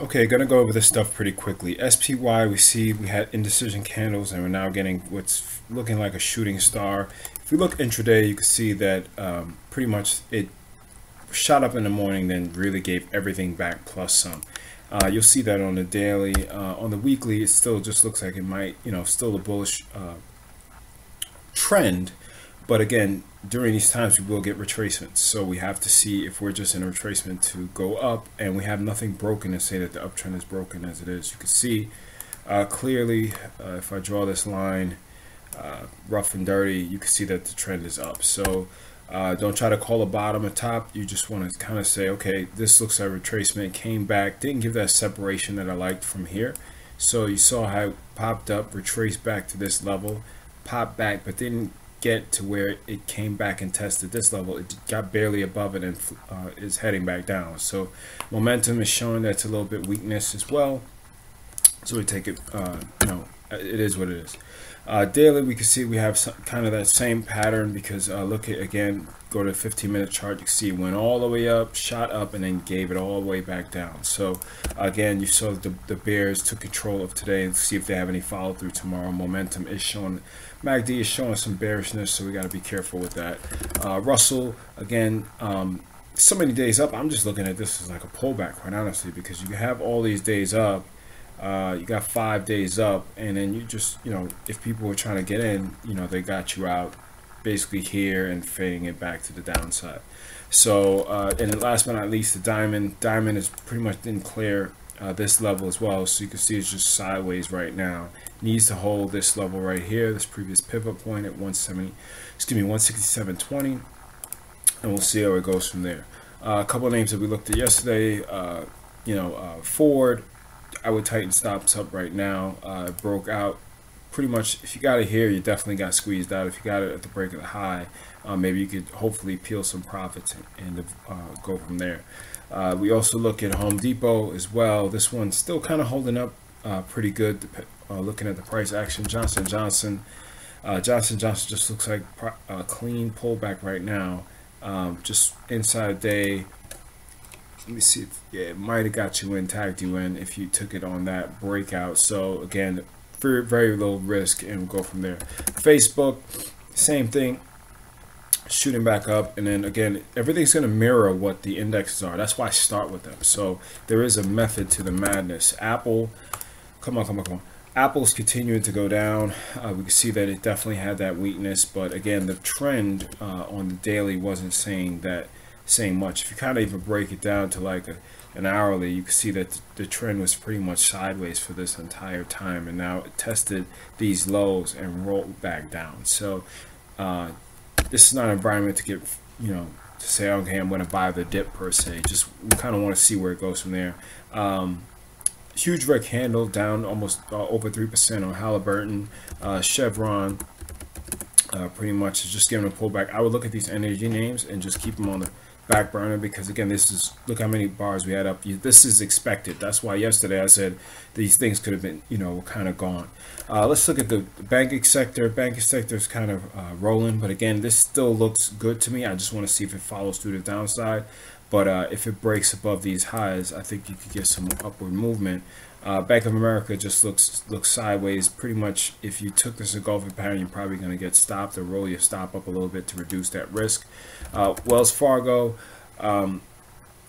Okay, gonna go over this stuff pretty quickly. SPY, we see we had indecision candles and we're now getting what's looking like a shooting star. If we look intraday, you can see that um, pretty much it shot up in the morning, then really gave everything back plus some. Uh, you'll see that on the daily. Uh, on the weekly, it still just looks like it might, you know, still a bullish uh, trend. But again, during these times, we will get retracements. So we have to see if we're just in a retracement to go up, and we have nothing broken to say that the uptrend is broken as it is. You can see uh, clearly, uh, if I draw this line uh, rough and dirty, you can see that the trend is up. So uh, don't try to call a bottom a top. You just want to kind of say, okay, this looks like retracement, came back, didn't give that separation that I liked from here. So you saw how it popped up, retraced back to this level, popped back, but didn't get to where it came back and tested this level. It got barely above it and uh, is heading back down. So momentum is showing that's a little bit weakness as well. So we take it, uh, you know, it is what it is. Uh, daily, we can see we have some, kind of that same pattern because uh, look at again, go to 15 minute chart, you can see it went all the way up, shot up, and then gave it all the way back down. So again, you saw the, the bears took control of today and see if they have any follow through tomorrow. Momentum is showing, MACD is showing some bearishness, so we got to be careful with that. Uh, Russell, again, um, so many days up, I'm just looking at this as like a pullback, quite honestly, because you have all these days up uh, you got five days up, and then you just, you know, if people were trying to get in, you know, they got you out basically here and fading it back to the downside. So, uh, and last but not least, the diamond. Diamond is pretty much didn't clear uh, this level as well. So you can see it's just sideways right now. Needs to hold this level right here, this previous pivot point at 170, excuse me, 167.20, and we'll see how it goes from there. Uh, a couple names that we looked at yesterday, uh, you know, uh, Ford, I would tighten stops up right now. Uh, broke out pretty much. If you got it here, you definitely got squeezed out. If you got it at the break of the high, uh, maybe you could hopefully peel some profits and, uh, go from there. Uh, we also look at Home Depot as well. This one's still kind of holding up uh, pretty good. Uh, looking at the price action, Johnson Johnson. Johnson Johnson just looks like a clean pullback right now. Um, just inside day let me see if it might have got you in, tagged you in if you took it on that breakout. So again, very very low risk, and we'll go from there. Facebook, same thing, shooting back up, and then again, everything's going to mirror what the indexes are. That's why I start with them. So there is a method to the madness. Apple, come on, come on, come on. Apple's continuing to go down. Uh, we can see that it definitely had that weakness, but again, the trend uh, on the daily wasn't saying that saying much. If you kind of even break it down to like a, an hourly, you can see that the trend was pretty much sideways for this entire time, and now it tested these lows and rolled back down. So uh, this is not an environment to get, you know, to say, okay, I'm going to buy the dip per se. Just we kind of want to see where it goes from there. Um, huge red candle down almost uh, over 3% on Halliburton, uh, Chevron. Uh, pretty much just giving a pullback. I would look at these energy names and just keep them on the back burner because again this is look how many bars we had up. This is expected. That's why yesterday i said these things could have been you know kind of gone. Uh, let's look at the banking sector. Banking sector is kind of uh, rolling but again this still looks good to me. I just want to see if it follows through the downside but uh, if it breaks above these highs i think you could get some upward movement uh, Bank of America just looks looks sideways. Pretty much, if you took this engulfing pattern, you're probably going to get stopped or roll your stop up a little bit to reduce that risk. Uh, Wells Fargo, um,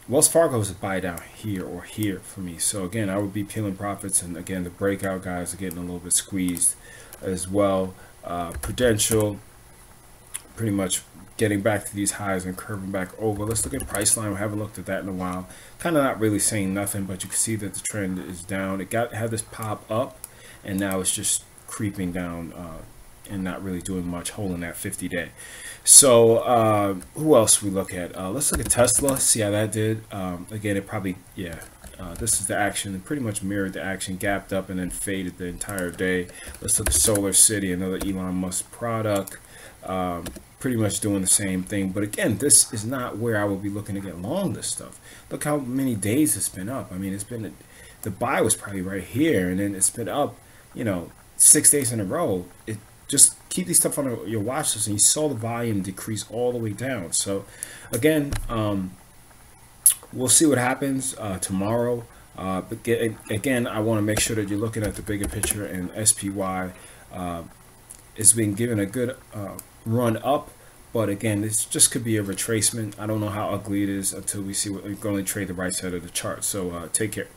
Wells Fargo is a buy down here or here for me. So again, I would be peeling profits, and again, the breakout guys are getting a little bit squeezed as well. Uh, Prudential, pretty much getting back to these highs and curving back over. Let's look at Priceline. We haven't looked at that in a while. Kind of not really saying nothing, but you can see that the trend is down. It got had this pop up, and now it's just creeping down uh, and not really doing much, holding that 50 day. So uh, who else we look at? Uh, let's look at Tesla. See how that did. Um, again, it probably yeah. Uh, this is the action and pretty much mirrored the action, gapped up and then faded the entire day. Let's look at Solar City, another Elon Musk product. Um, pretty much doing the same thing. But again, this is not where I would be looking to get long this stuff. Look how many days it's been up. I mean, it's been the buy was probably right here, and then it's been up, you know, six days in a row. It just keep these stuff on your watch list, and you saw the volume decrease all the way down. So again, um, we'll see what happens uh, tomorrow. Uh, but get, again, I want to make sure that you're looking at the bigger picture and SPY uh, is being given a good uh, run up. But again, this just could be a retracement. I don't know how ugly it is until we see what we're going to trade the right side of the chart. So uh, take care.